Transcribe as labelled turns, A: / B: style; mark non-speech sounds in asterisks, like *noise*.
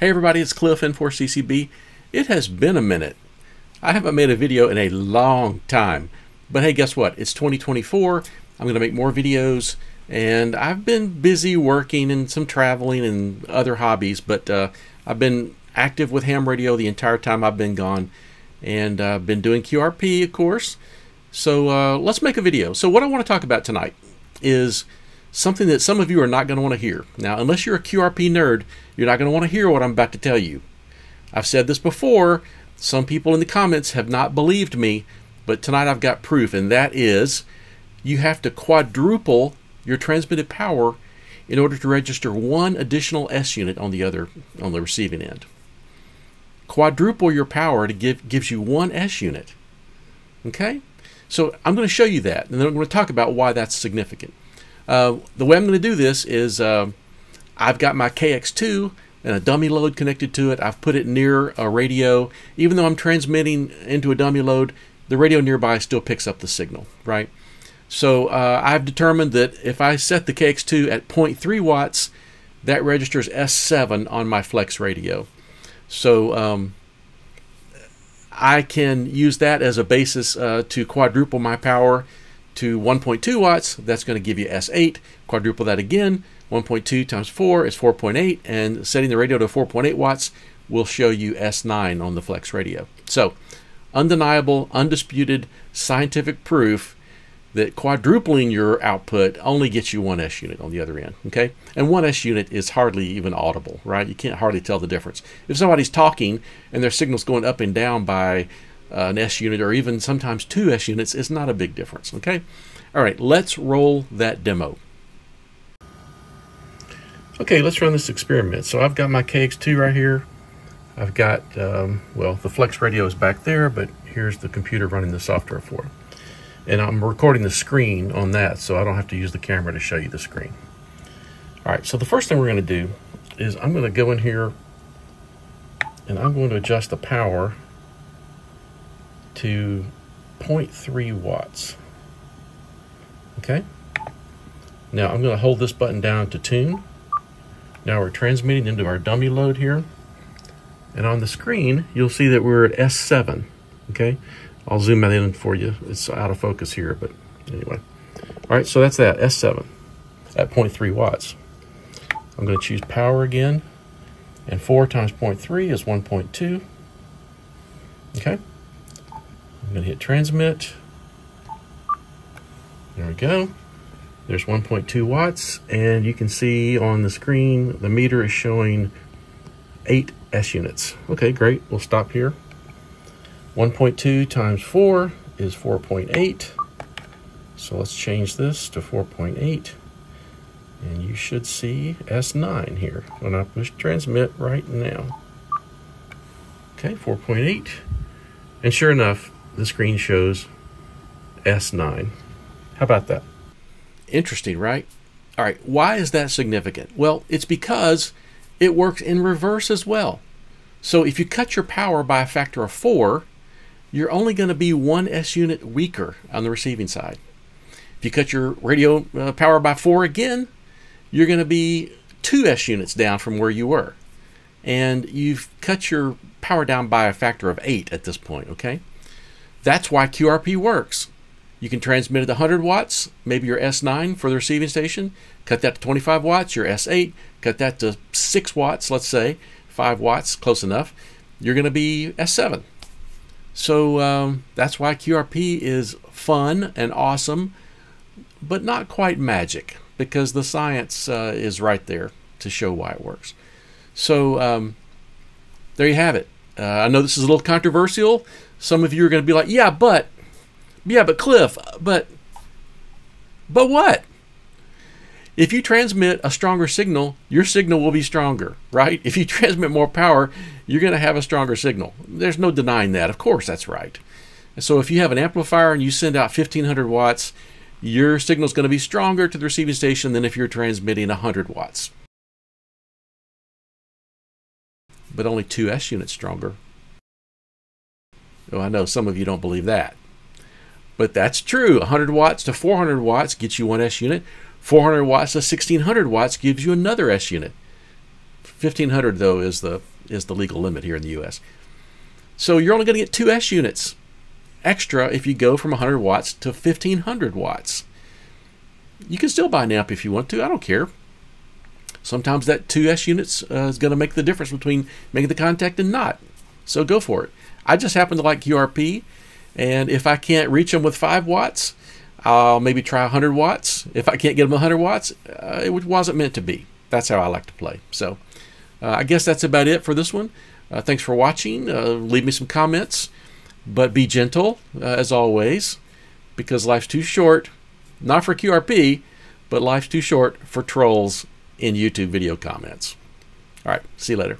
A: Hey everybody, it's Cliff N4CCB. It has been a minute. I haven't made a video in a long time. But hey, guess what? It's 2024. I'm going to make more videos. And I've been busy working and some traveling and other hobbies. But uh, I've been active with ham radio the entire time I've been gone. And I've uh, been doing QRP, of course. So uh, let's make a video. So what I want to talk about tonight is something that some of you are not going to want to hear. Now, unless you're a QRP nerd, you're not going to want to hear what I'm about to tell you. I've said this before. Some people in the comments have not believed me, but tonight I've got proof, and that is you have to quadruple your transmitted power in order to register one additional S unit on the other on the receiving end. Quadruple your power to give gives you one S unit. Okay? So I'm going to show you that, and then I'm going to talk about why that's significant. Uh, the way I'm going to do this is uh, I've got my KX2 and a dummy load connected to it. I've put it near a radio. Even though I'm transmitting into a dummy load, the radio nearby still picks up the signal, right? So uh, I've determined that if I set the KX2 at 0.3 watts, that registers S7 on my flex radio. So um, I can use that as a basis uh, to quadruple my power to 1.2 watts, that's going to give you S8. Quadruple that again. 1.2 times 4 is 4.8, and setting the radio to 4.8 watts will show you S9 on the Flex radio. So, undeniable, undisputed scientific proof that quadrupling your output only gets you one S unit on the other end. Okay, and one S unit is hardly even audible, right? You can't hardly tell the difference. If somebody's talking and their signal's going up and down by uh, an S unit or even sometimes two S units is not a big difference. Okay, all right, let's roll that demo. Okay, let's run this experiment. So I've got my KX2 right here. I've got, um, well, the Flex radio is back there, but here's the computer running the software for it. And I'm recording the screen on that, so I don't have to use the camera to show you the screen. All right, so the first thing we're going to do is I'm going to go in here and I'm going to adjust the power to 0.3 watts. Okay. Now I'm going to hold this button down to tune. Now we're transmitting into our dummy load here. And on the screen, you'll see that we're at S7. Okay. I'll zoom that in for you. It's out of focus here, but anyway. All right, so that's that, S7 at 0.3 watts. I'm going to choose power again. And 4 times 0.3 is 1.2. Okay. I'm going to hit transmit. There we go. There's 1.2 watts, and you can see on the screen the meter is showing 8 S units. Okay, great. We'll stop here. 1.2 times 4 is 4.8. So let's change this to 4.8. And you should see S9 here when I push transmit right now. Okay, 4.8. And sure enough, the screen shows S9. How about that? Interesting, right? All right, why is that significant? Well, it's because it works in reverse as well. So if you cut your power by a factor of four, you're only going to be one S unit weaker on the receiving side. If you cut your radio uh, power by four again, you're going to be two S units down from where you were. And you've cut your power down by a factor of eight at this point, okay? That's why QRP works. You can transmit at 100 watts, maybe your S9 for the receiving station. Cut that to 25 watts, your S8. Cut that to 6 watts, let's say, 5 watts, close enough. You're going to be S7. So um, that's why QRP is fun and awesome, but not quite magic because the science uh, is right there to show why it works. So um, there you have it. Uh, I know this is a little controversial. Some of you are going to be like, yeah, but, yeah, but Cliff, but, but what? If you transmit a stronger signal, your signal will be stronger, right? If you *laughs* transmit more power, you're going to have a stronger signal. There's no denying that. Of course, that's right. So if you have an amplifier and you send out 1500 watts, your signal is going to be stronger to the receiving station than if you're transmitting 100 watts. But only two S units stronger. Oh, I know some of you don't believe that. But that's true. 100 watts to 400 watts gets you one S unit. 400 watts to 1600 watts gives you another S unit. 1500 though is the is the legal limit here in the US. So you're only going to get two S units extra if you go from 100 watts to 1500 watts. You can still buy an amp if you want to. I don't care. Sometimes that 2S units uh, is going to make the difference between making the contact and not. So go for it. I just happen to like QRP, and if I can't reach them with 5 watts, I'll maybe try 100 watts. If I can't get them 100 watts, uh, it wasn't meant to be. That's how I like to play. So uh, I guess that's about it for this one. Uh, thanks for watching. Uh, leave me some comments, but be gentle uh, as always, because life's too short, not for QRP, but life's too short for trolls in YouTube video comments. All right, see you later.